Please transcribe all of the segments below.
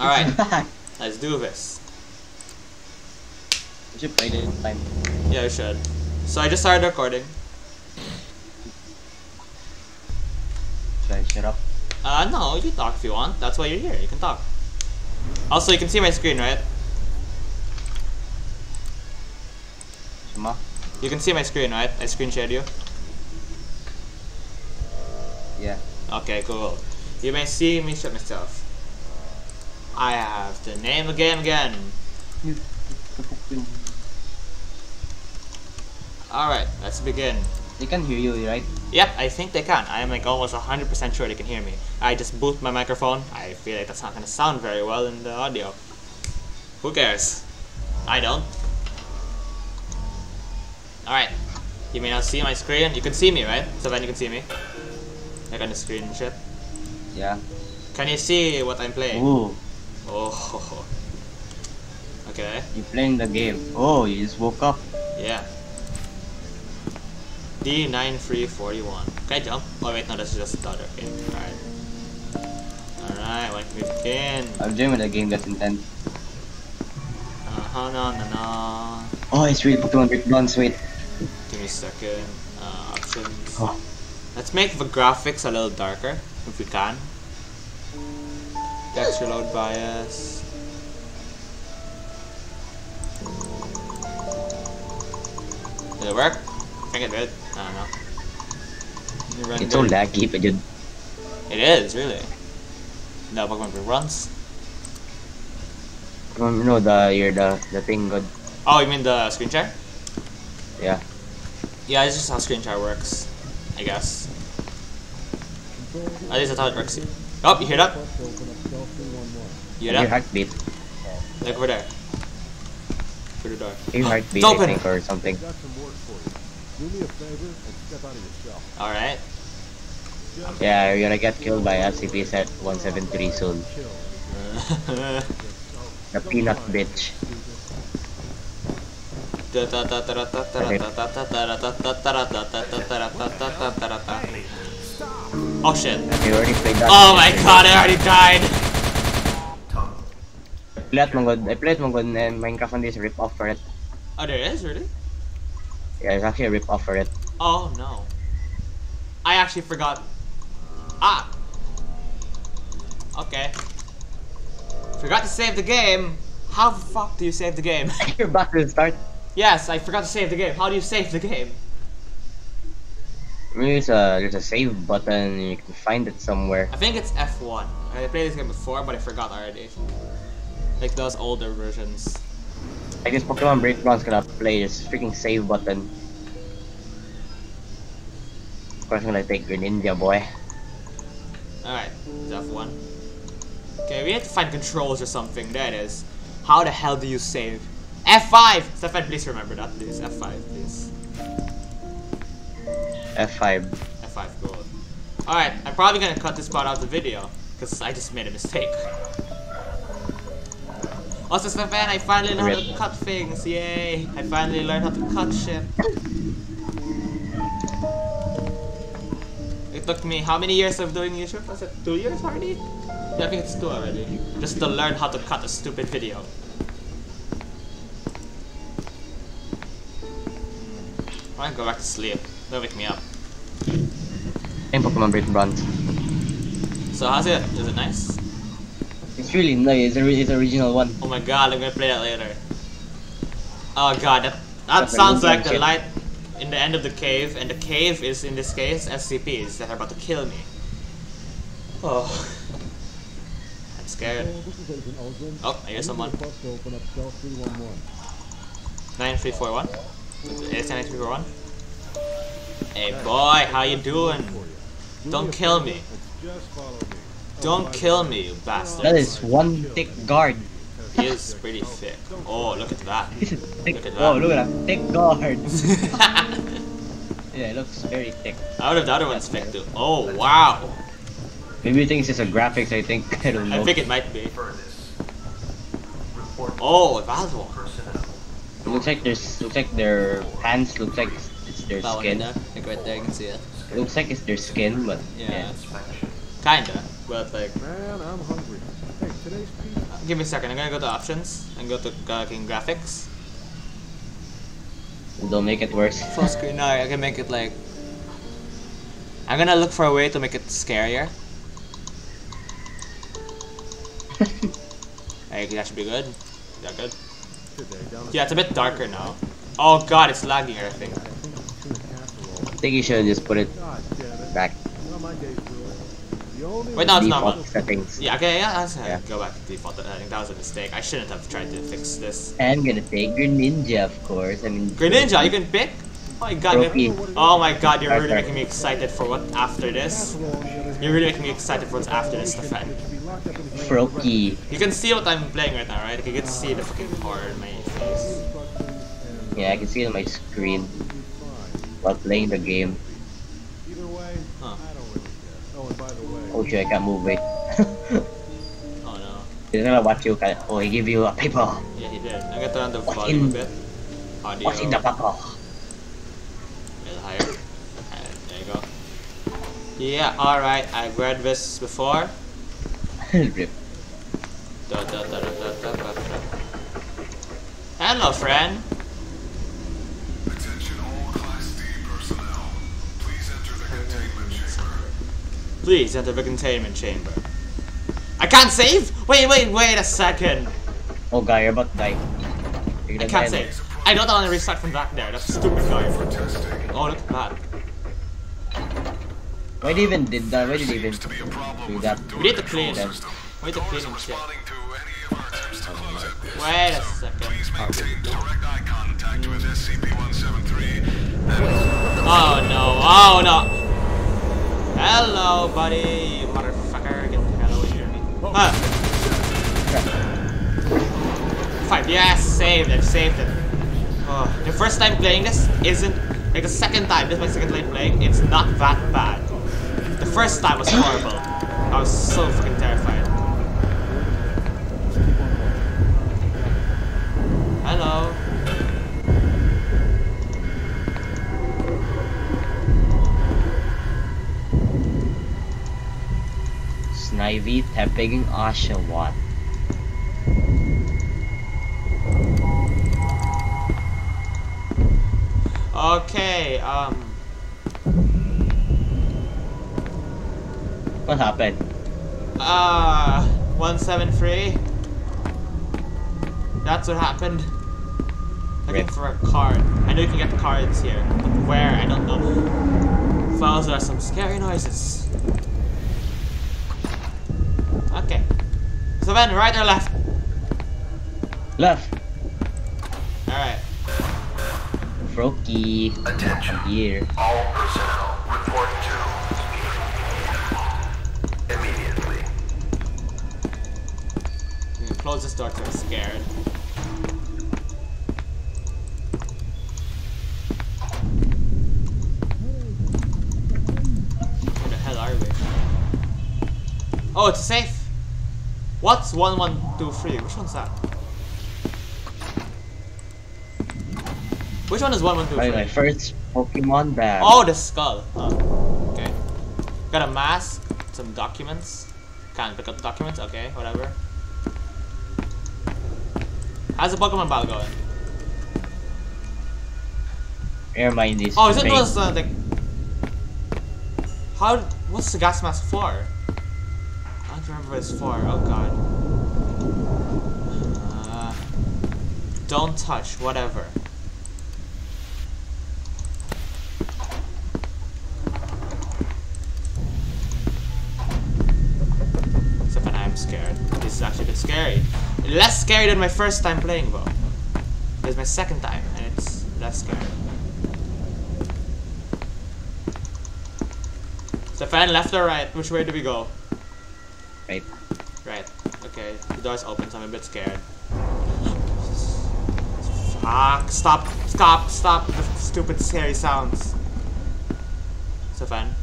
Alright, let's do this. We should play this time. Yeah, we should. So I just started recording. Should I shut up? Uh, no, you talk if you want. That's why you're here. You can talk. Also, you can see my screen, right? Suma? You can see my screen, right? I screen shared you. Yeah. Okay, cool. You may see me shut myself. I have the name again, again. Alright, let's begin. They can hear you, right? Yep, I think they can. I am like almost 100% sure they can hear me. I just boot my microphone. I feel like that's not going to sound very well in the audio. Who cares? I don't. Alright. You may now see my screen. You can see me, right? So then you can see me. Like on the screen and shit. Yeah. Can you see what I'm playing? Ooh, Oh. Okay. you playing the game. Oh, you just woke up. Yeah. D9341. Can I jump? Oh wait, no, that's just the other game. Alright. Alright, when can we begin? I'm doing dreaming the game that's intense. Uh-huh, no, no, no. Oh, it's really Pokemon Brick Bronze. Wait. Give me a second. Uh, options. Oh. Let's make the graphics a little darker, if we can. Texture load bias. Did it work? I think it did. I don't know. It It's so laggy, but you It is, really. No Pokemon Blue runs. um, no the you're the the thing good. Oh, you mean the screen share? Yeah. Yeah, it's just how screen share works, I guess. At least that's how it works. Oh, you hear that? You hear that? Your that? heartbeat. Look over there. Through the door. Your heartbeat, It's I open! think, or something. Got some work for you. Do me a favor and step out of your cell. Alright. Yeah, you're gonna get killed by SCP set 173 soon. Kill. The peanut bitch. Oh shit. You already played that? Oh my god, I already died! Played Mongod. I played Mongod and Minecraft on this rip off for it. Oh, there is, really? Yeah, it's actually a rip off for it. Oh no. I actually forgot. Ah! Okay. Forgot to save the game. How the fuck do you save the game? You're back to the start. yes, I forgot to save the game. How do you save the game? Maybe it's a, there's a save button, you can find it somewhere. I think it's F1. I played this game before, but I forgot already. Like those older versions. I guess Pokemon Breakground's gonna play this freaking save button. Of course, I'm gonna take Greninja, boy. Alright, it's F1. Okay, we have to find controls or something. There it is. How the hell do you save? F5! Stefan, please remember that, please. F5, please. F5. F5, gold. Alright, I'm probably gonna cut this part out of the video, because I just made a mistake. Also, Stefan, I finally learned how to cut things, yay! I finally learned how to cut shit. It took me how many years of doing YouTube? Was it two years already? Yeah, I think it's two already. Just to learn how to cut a stupid video. I'm gonna go back to sleep. Don't wake me up. And Pokemon Brick Bronze. So how's it? Is it nice? It's really nice. It's a it's a original one. Oh my god, I'm gonna play that later. Oh god, that that That's sounds like the light in the end of the cave, and the cave is in this case SCPs that are about to kill me. Oh, I'm scared. This is Agent Ulgrin. Oh, I hear someone. Bus to open up cell 311. Nine three four one. Is nine three four one? Hey boy, how you doing? Do Don't kill me. and Just follow me. Don't kill me, you bastard. That is one thick guard. He is pretty thick. Oh, look at that. thick. Look at Oh, look at that thick guard. yeah, it looks very thick. Out of the other one's thick too. Oh wow. Maybe you think it's just a graphics. I think I don't know. I think it might be. Oh, Valvo. personnel. It looks like there's looks like their pants looks like their That skin. there, like right there, you can see it. It looks like it's their skin, but Yeah. yeah. Inspection. Kinda, but like, Man, I'm hungry. Hey, today's pizza. give me a second. I'm gonna go to options and go to uh, King graphics. Don't make it worse. Full screen. No, I can make it like. I'm gonna look for a way to make it scarier. Hey, that should be good. Is that good? Today, down at Yeah, it's a bit darker now. Oh god, it's lagging everything. I think I'm tuna casserole. I think you should just put it God damn it. back Well, my day's ruined. The only Wait, no, it's not. default settings. Yeah, okay, yeah, that's, Yeah. go back to default. I think that was a mistake. I shouldn't have tried to fix this. I'm gonna take Greninja, of course. I mean, Greninja, you can pick? Oh my god, oh my god, you're really making me excited for what after this. casserole, on the other hand, You're really making me excited for what's after this, Stefan. it should be locked up in here. You can see what I'm playing right now, right? You can see the fucking horror in my face. Yeah, I can see it on my screen you'll be fine. While playing the game. Either way, Huh. I don't really care. Oh, and by the way, Oh shit, I can't move, wait. Oh, oh no. He's gonna watch you, can oh, he give you a paper. Yeah, he did. I'm gonna turn on the What's volume a in- bit. Audio. What's in the paper? A higher. And there you go. Yeah, alright. I've read this before. Rip. Da, da, da, da, da, da, da, da. Hello, friend. Please enter the containment chamber. I can't save? Wait, wait, wait a second. Oh, guy, you're about to die. I can't die. save. I don't want to restart from back there. That's stupid guy. For testing. Oh, look at that. Why did you even did that? Why did you even Seems to be a problem do that? We need to clean it. system. We need to clean are and shit. responding to any of our attempts to oh, close it. Wait a second. Please maintain direct eye contact with mm. SCP-173 Oh no, oh no. Hello, buddy, you motherfucker. Get the hell away from me. Ah. Fine, yes, saved it, saved it. Oh, the first time playing this isn't, like the second time, this is my second time playing, it's not that bad. The first time was horrible. I was so fucking terrified. Hello. Snivy tapping Oshawott. Okay, um, What happened? uh, 173. That's what happened. Looking Rip. for a card. I know you can get the cards here, but where? I don't know. Files are some scary noises. So then, right or left? Left. Alright. Froakie. Attention. Here. All personnel report to immediately. I'm gonna Close this door because I'm scared. Where the hell are we? Oh, it's a safe. What's one one two three? Which one's that? Which one is one one two Probably my first Pokemon bag. Oh, the skull. Oh, okay. Got a mask, some documents. Can't pick up the documents. Okay, whatever. How's the Pokemon battle going? Never mind this. Oh, is it was uh, like how? What's the gas mask for? For. Oh god. Uh, don't touch. Whatever. Except when I'm scared. This is actually a bit scary. Less scary than my first time playing though. It's my second time and it's less scary. Stefan, left or right? Which way do we go? The door's open, so I'm a bit scared. Fuck. Stop. Stop. Stop the stupid scary sounds. Stefan,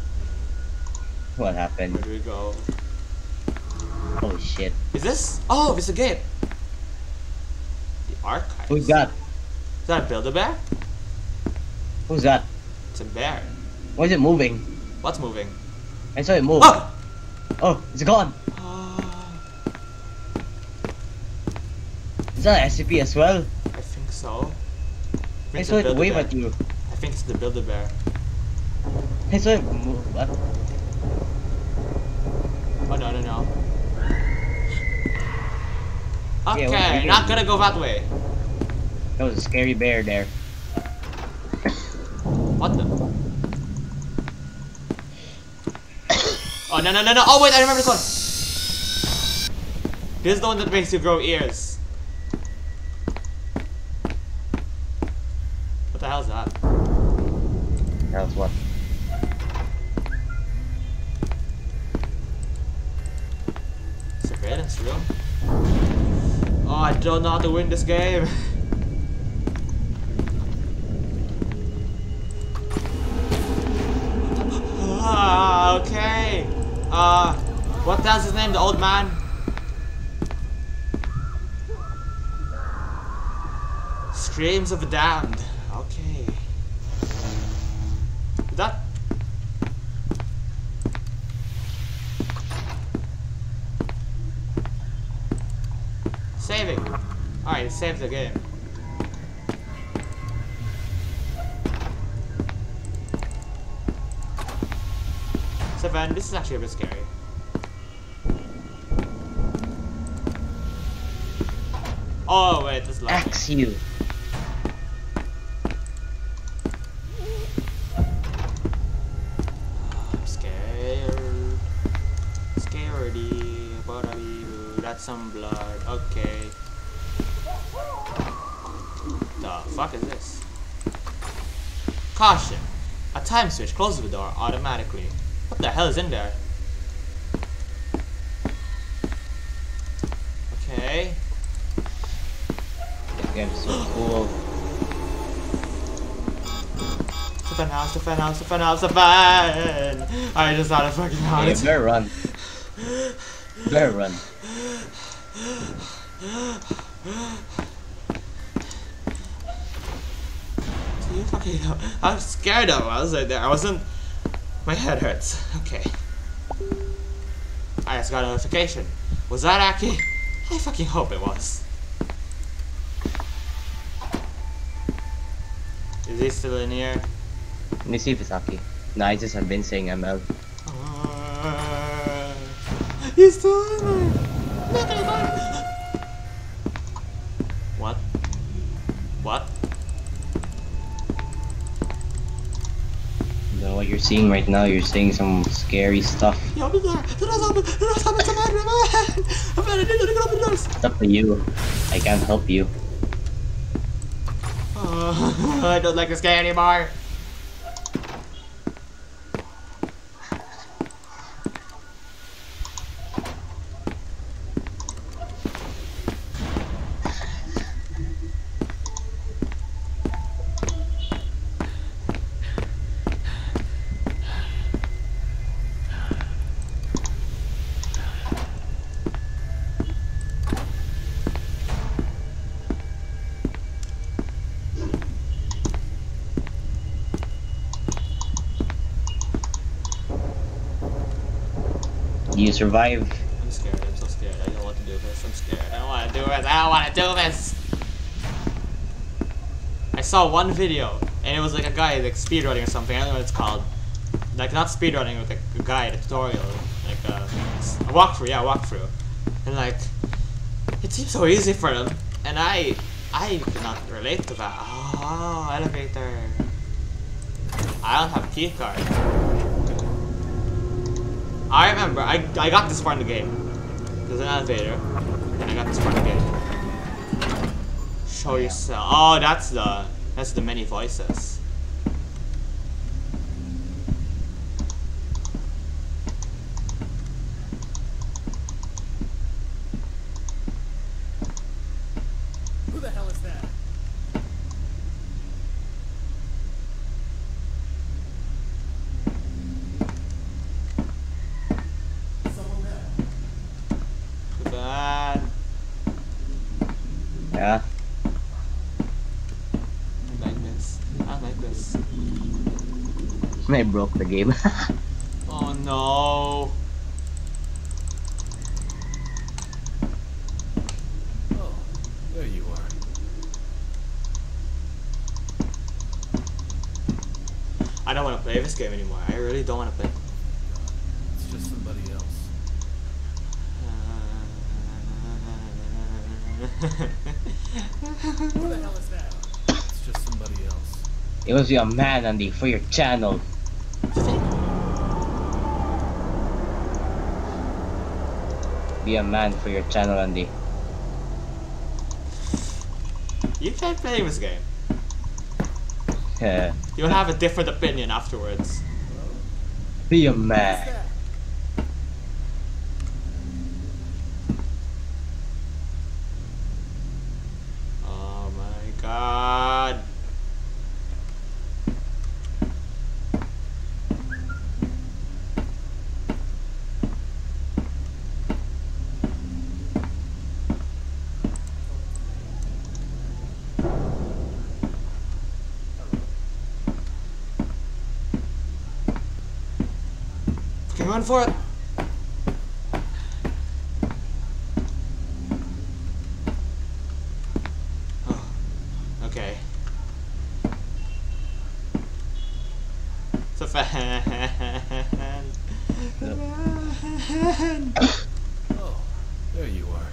What happened? where do we go? Oh shit. Is this? Oh, it's a gate. The archives. Who's that? Is that a Build-A-Bear? Who's that? It's a bear. Why is it moving? What's moving? I saw it move. Oh! Oh, it's gone. Is that SCP as well? I think so. I it's saw the it wave at you. I think it's the Build-A-Bear. I saw it move. What? Oh no no no. Okay, Yeah, we not gonna go that way. That was a scary bear there. What the? Oh no no no no! Oh wait, I remember this one. This is the one that makes you grow ears. This game. Ah, okay. Uh, what hell's his name? The old man? Screams of the damned. Okay. That. Saving. Alright, save the game. Seven, this is actually a bit scary. Oh wait, this is. Axe you. Fuck is this? Caution. A time switch closes the door automatically. What the hell is in there? Okay. This game's so cool. The fan house, the fan house, the fan house, the fan! I just had a fucking Hey, you better run. Better run. You fucking know. I'm scared of I was right there. I wasn't. My head hurts. Okay. I just got a notification. Was that Aki? I fucking hope it was. Is he still in here? Let me see if it's Aki. No, I just have been saying ML. Uh, he's still in there. Look at him. You're seeing right now? You're seeing some scary stuff. Yeah, open the door. Do not open. Do not open. Come on, come on. I'm gonna do it. Open the doors. It's up to you. I can't help you. Uh, I don't like this guy anymore. You survive. I'm scared. I'm so scared. I don't want to do this. I'm scared. I don't want to do this. I don't want to do this. I saw one video, and it was like a guy like speedrunning or something. I don't know what it's called. Like not speedrunning, with like a guide, a tutorial, like a, a walkthrough. Yeah, walkthrough. And like, it seems so easy for them, and I, I cannot relate to that. Oh, elevator. I don't have a key card. I remember, I, I got this far in the game. There's an elevator, and I got this far in the game. Show yourself. Oh, that's the, that's the many voices. Who the hell is that? Someone there. Too bad. Yeah. I like this. I like this. I broke the game. Oh no. Oh, there you are. I don't want to play this game anymore. I really don't want to play. It's just somebody else. Who the hell is that? It's just somebody else. It was your man, Andy, for your channel. Be a man for your channel, Andy. you can't play this game. Yeah. You'll have a different opinion afterwards. Be a man. Oh my god. Okay, for it. Oh, okay. It's a fan. fan. Oh, there you are.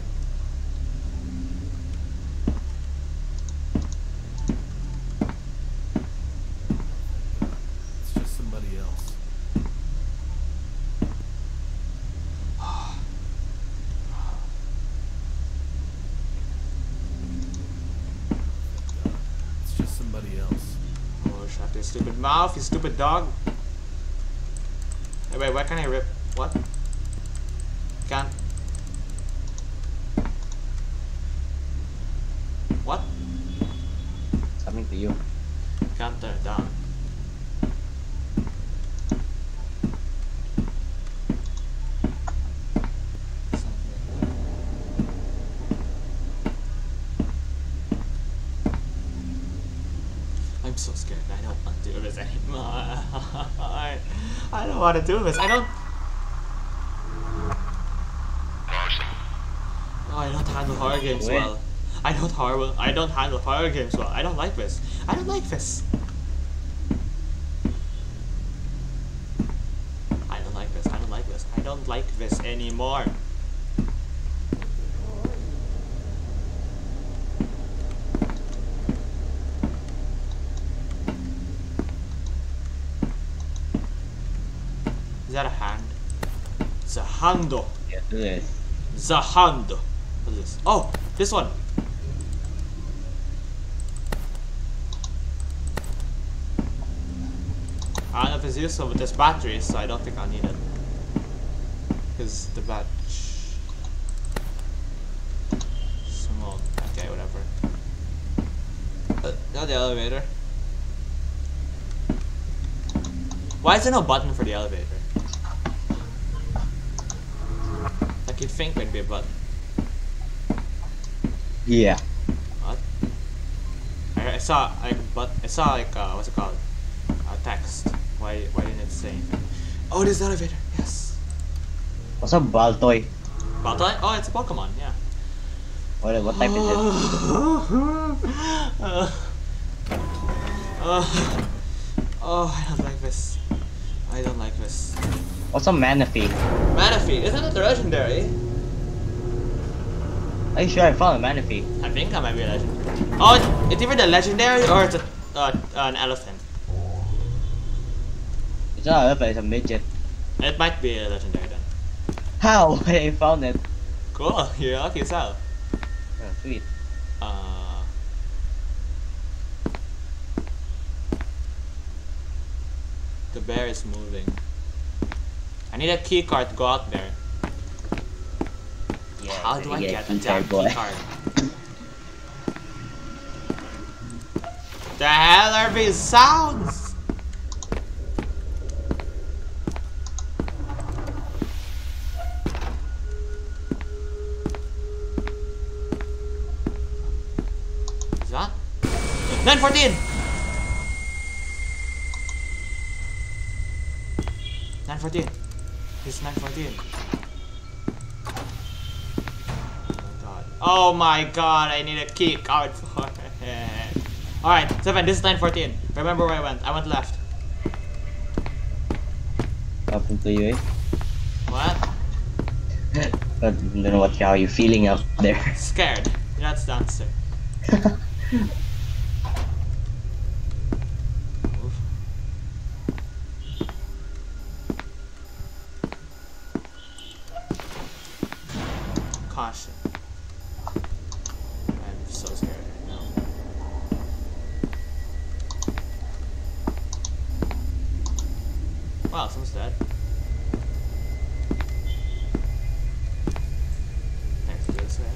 It's just somebody else. It's just somebody else. Oh, shut your stupid mouth, you stupid dog. Hey, wait, why can't I rip? What? Can't. What? Something to you. Can't turn it down. I'm so scared. I don't want to do this anymore. I don't want to do this. I don't. No, I don't handle horror games Wait. well. I don't horror. I don't handle horror games well. I don't like this. I don't like this. I don't like this. I don't like this. I don't like this anymore. Is that a hand? It's a hando. Yes. Zahando. What is this? Oh, this one. I don't know if it's useful, but there's batteries, so I don't think I'll need it. Because the batch. Small. Okay, whatever. Uh, not the elevator. Why is there no button for the elevator? You'd think there'd be a button. Yeah. What? I, I saw like but I saw like uh, what's it called? A text. Why why didn't it say anything? Oh, this elevator. Yes. What's up, Baltoy? Baltoy? Oh, it's a Pokemon. Yeah. What, what type is it? uh, uh, oh, I don't like this. I don't like this. What's a Manaphy? Manaphy, isn't it the legendary? Are you sure I found a Manaphy? I think I might be a legendary. Oh, it- it's either the legendary or it's a, uh, an elephant. It's not a elephant, it's a midget. It might be a legendary then. How? I found it. Cool, you're lucky yourself. Oh, sweet. Uh, the bear is moving. I need a key card to go out there. Yeah, How do I yeah, get a damn card, boy. key card? the hell are these sounds? Is that? 914! 914. It's 914. Oh my god. Oh my god, I need a key card for it. Alright, Seven, this is 914. Remember where I went. I went left. Happened to you, eh? What? I don't know what how you feeling up there. Scared. That's the answer. Oof. Caution. I'm so scared right now. Wow, someone's dead. Thanks, this way.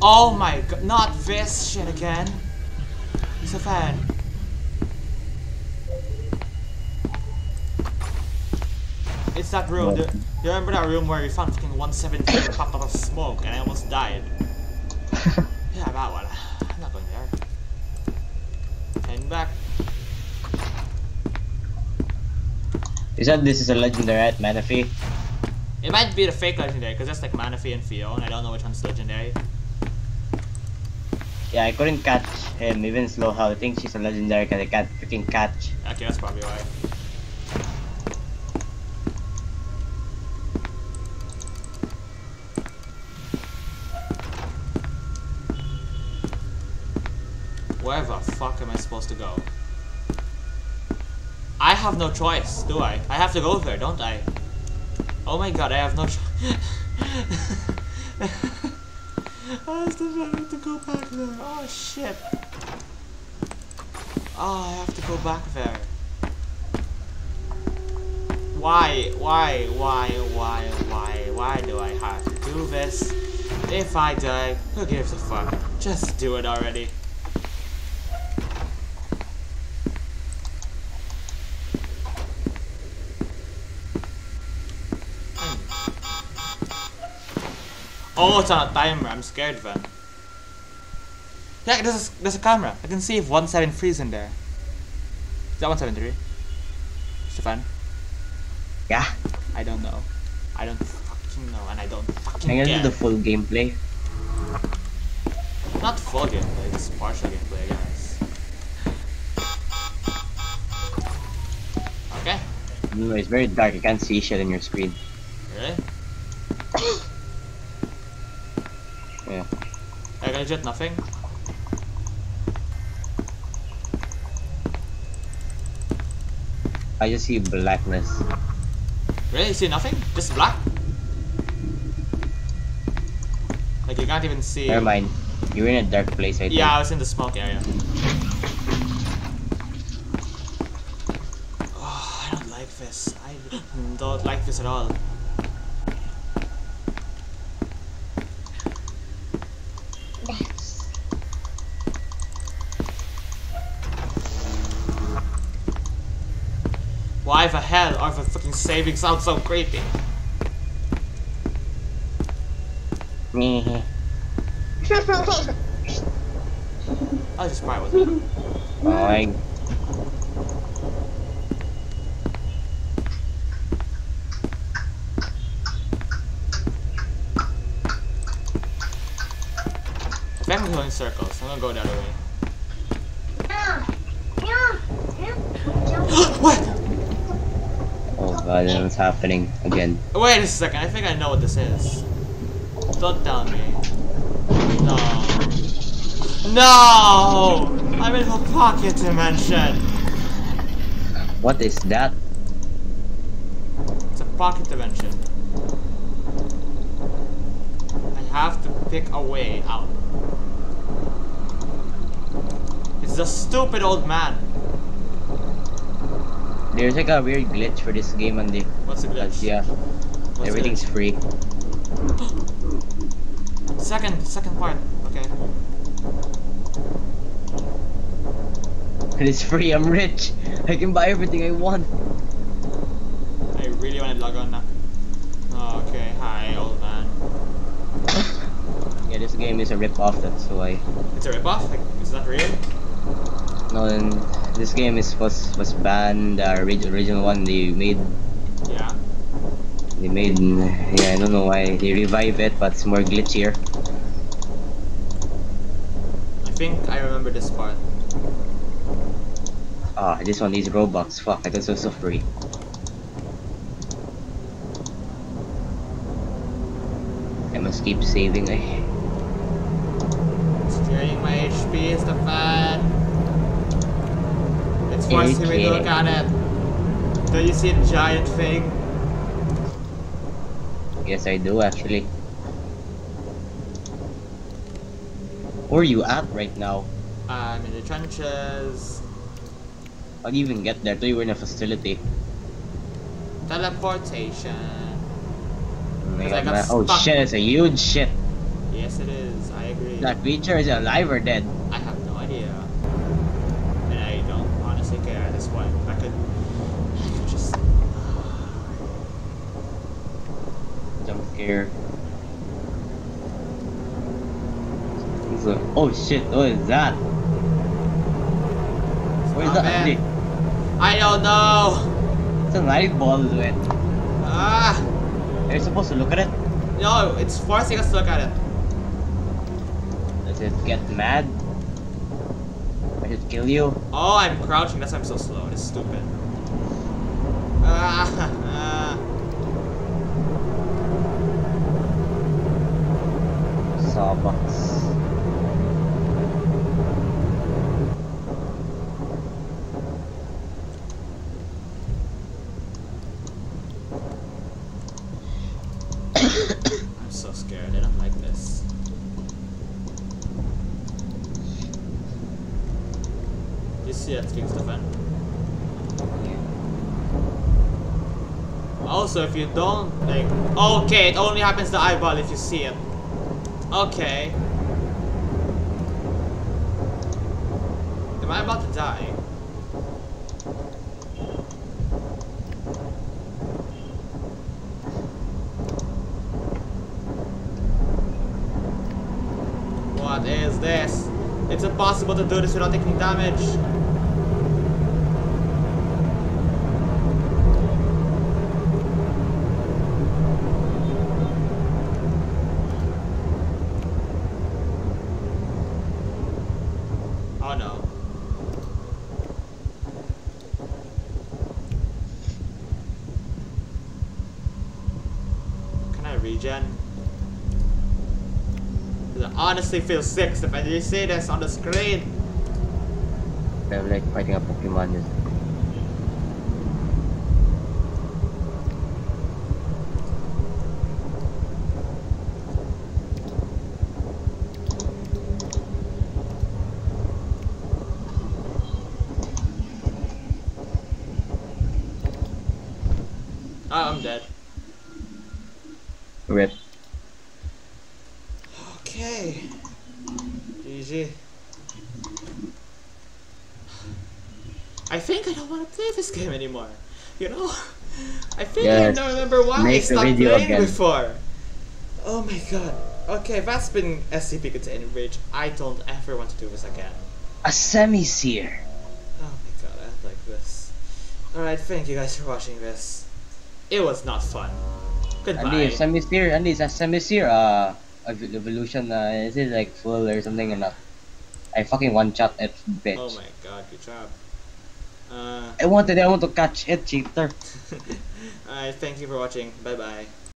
Oh my god, not this shit again. He's a fan. It's that room. Do, do you remember that room where you found fucking 117 and popped up of smoke and I almost died? yeah, that one. I'm not going there. Heading back. You said this is a legendary at Manaphy? It might be the fake legendary because that's like Manaphy and Phione. I don't know which one's legendary. Yeah, I couldn't catch him, even slow how I think she's a legendary because I can't freaking catch. Okay, that's probably why. Where the fuck am I supposed to go? I have no choice, do I? I have to go there, don't I? Oh my god, I have no choice. I still have to go back there. Oh shit. Oh, I have to go back there. Why, why, why, why, why, why do I have to do this? If I die, who gives a fuck? Just do it already. Oh, it's on a timer. I'm scared then. Yeah, there's a, there's a camera. I can see if 173 is in there. Is that 173? Stefan? Yeah, I don't know. I don't fucking know, and I don't fucking I'm gonna care. do the full gameplay. Not full gameplay, just partial gameplay, I guess. Okay, No, it's very dark, I can't see shit on your screen. really? Yeah. Like legit nothing? I just see blackness. Really? You see nothing? Just black? Like you can't even see. Never mind. You're in a dark place, I think. Yeah, I was in the smoke area. Oh, I don't like this. I don't like this at all. Why the hell are the fucking saving sounds so creepy? Mm-hmm. Meh. I'll just cry with it. Oh. If I'm going circles, I'm gonna go the other way. what? Oh god, what's happening again? Wait a second, I think I know what this is. Don't tell me. No. No! I'm in the pocket dimension! What is that? It's a pocket dimension. I have to pick a way out. It's a stupid old man. There's like a weird glitch for this game on the... What's the glitch? Yeah, What's everything's free. Second, second part. Okay. It's free, I'm rich! I can buy everything I want! I really want to log on now. Oh, okay, hi, old man. Yeah, this game is a rip-off, that's why. It's a ripoff? Like, is that real? No, then this game is was was banned. The orig- original one they made. Yeah. They made, yeah, I don't know why they revive it, but it's more glitchier. I think I remember this part. Ah, this one needs Robux. Fuck, I thought it was so free. I must keep saving. Eh. It's draining my HP, is the fan. Forcing me to look at it. Do you see the giant thing? Yes, I do actually. Where are you at right now? Uh, I'm in the trenches. How do you even get there? I thought you were in a facility. Teleportation. Mm, oh, I got. Oh shit, it's a huge shit. Yes, it is. I agree. That creature is alive or dead? I have no idea. And I don't honestly care at this point. I could, I could just. Jump scare. It's a- oh shit, what is that? What is Stop that? Andy? I don't know. It's a light ball, dude. Ah, Are you supposed to look at it? no, it's forcing us to look at it. Does it get mad? Does it kill you? Oh, I'm crouching. That's why I'm so slow. It's stupid. Ah, ah. Sawbucks. I'm so scared. I don't like this. You see that, King Stefan? Also, if you don't, like, okay, it only happens to eyeball if you see it. Okay. Am I about to die? What is this? It's impossible to do this without taking damage. Oh no. Can I regen? 'Cause I honestly feel sick if I did see this on the screen. I'm like fighting a Pokemon. Just... Oh, ah, I'm dead. Rip. Okay. GG. I think I don't want to play this game anymore. You know? I think Yes. I don't remember why I Make the stopped playing again. before. Oh my god. Okay, that's been SCP Containment Breach. I don't ever want to do this again. A Simisear. Oh my god, I like this. Alright, thank you guys for watching this. It was not fun. Goodbye. if Simisear, Andy, is a Simisear, uh, evolution, uh, is it like full or something or not? I fucking one-shot it, bitch. Oh my god, good job. Uh, I wanted, I want to catch it, cheater. Alright, thank you for watching. Bye bye.